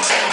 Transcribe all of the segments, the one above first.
Thank you.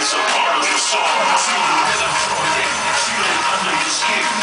It's a part of your soul. Feel the rhythm, feel it under your skin.